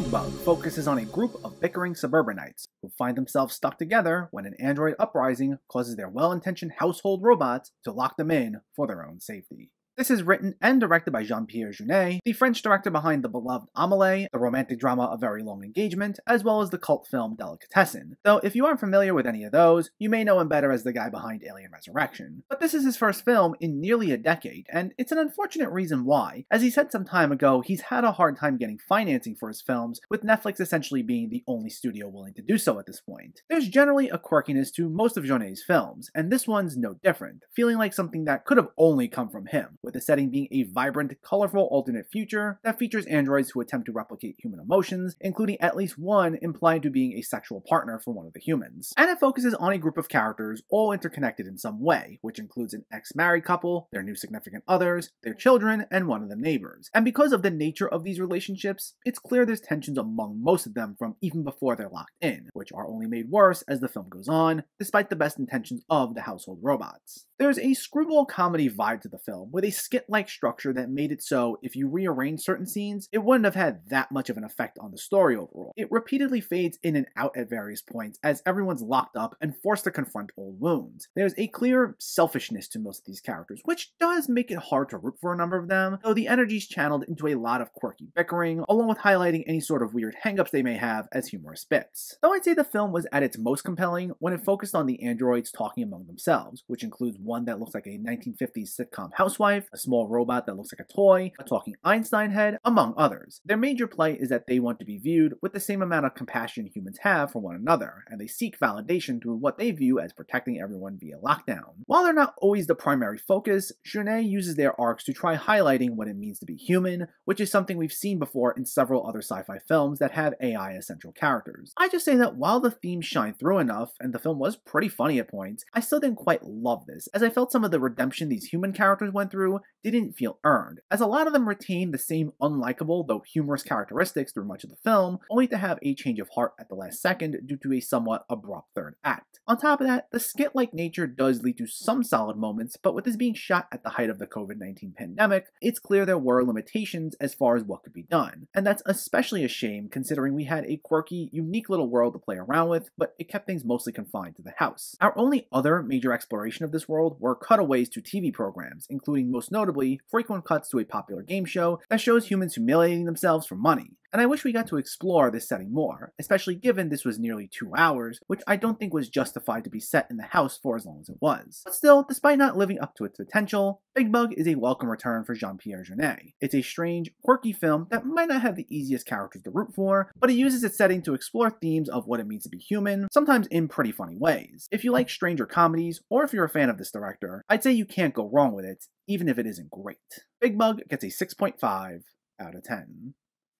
focuses on a group of bickering suburbanites who find themselves stuck together when an android uprising causes their well intentioned household robots to lock them in for their own safety. This is written and directed by Jean-Pierre Jeunet, the French director behind the beloved Amelie, the romantic drama A Very Long Engagement, as well as the cult film Delicatessen. Though if you aren't familiar with any of those, you may know him better as the guy behind Alien Resurrection. But this is his first film in nearly a decade, and it's an unfortunate reason why. As he said some time ago, he's had a hard time getting financing for his films, with Netflix essentially being the only studio willing to do so at this point. There's generally a quirkiness to most of Jeunet's films, and this one's no different, feeling like something that could have only come from him with the setting being a vibrant, colorful alternate future that features androids who attempt to replicate human emotions, including at least one implied to being a sexual partner for one of the humans. And it focuses on a group of characters all interconnected in some way, which includes an ex-married couple, their new significant others, their children, and one of the neighbors. And because of the nature of these relationships, it's clear there's tensions among most of them from even before they're locked in, which are only made worse as the film goes on, despite the best intentions of the household robots. There's a screwball comedy vibe to the film, with a skit-like structure that made it so if you rearrange certain scenes, it wouldn't have had that much of an effect on the story overall. It repeatedly fades in and out at various points as everyone's locked up and forced to confront old wounds. There's a clear selfishness to most of these characters, which does make it hard to root for a number of them, though the energy's channeled into a lot of quirky bickering, along with highlighting any sort of weird hangups they may have as humorous bits. Though I'd say the film was at its most compelling when it focused on the androids talking among themselves, which includes one that looks like a 1950s sitcom housewife, a small robot that looks like a toy, a talking Einstein head, among others. Their major plight is that they want to be viewed with the same amount of compassion humans have for one another, and they seek validation through what they view as protecting everyone via lockdown. While they're not always the primary focus, Jeunet uses their arcs to try highlighting what it means to be human, which is something we've seen before in several other sci-fi films that have AI as central characters. I just say that while the themes shine through enough, and the film was pretty funny at points, I still didn't quite love this, as I felt some of the redemption these human characters went through didn't feel earned, as a lot of them retain the same unlikable though humorous characteristics through much of the film, only to have a change of heart at the last second due to a somewhat abrupt third act. On top of that, the skit-like nature does lead to some solid moments, but with this being shot at the height of the COVID-19 pandemic, it's clear there were limitations as far as what could be done. And that's especially a shame considering we had a quirky, unique little world to play around with, but it kept things mostly confined to the house. Our only other major exploration of this world were cutaways to TV programs, including most notably frequent cuts to a popular game show that shows humans humiliating themselves for money and I wish we got to explore this setting more, especially given this was nearly two hours, which I don't think was justified to be set in the house for as long as it was. But still, despite not living up to its potential, Big Bug is a welcome return for Jean-Pierre Jeunet. It's a strange, quirky film that might not have the easiest characters to root for, but it uses its setting to explore themes of what it means to be human, sometimes in pretty funny ways. If you like stranger comedies, or if you're a fan of this director, I'd say you can't go wrong with it, even if it isn't great. Big Bug gets a 6.5 out of 10.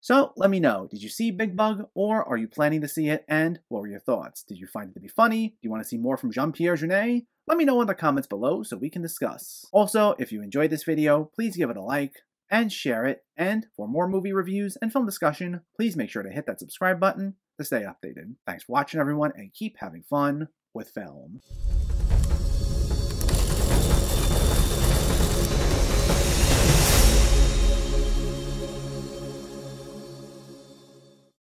So let me know, did you see Big Bug or are you planning to see it and what were your thoughts? Did you find it to be funny? Do you want to see more from Jean-Pierre Jeunet? Let me know in the comments below so we can discuss. Also, if you enjoyed this video, please give it a like and share it. And for more movie reviews and film discussion, please make sure to hit that subscribe button to stay updated. Thanks for watching everyone and keep having fun with film.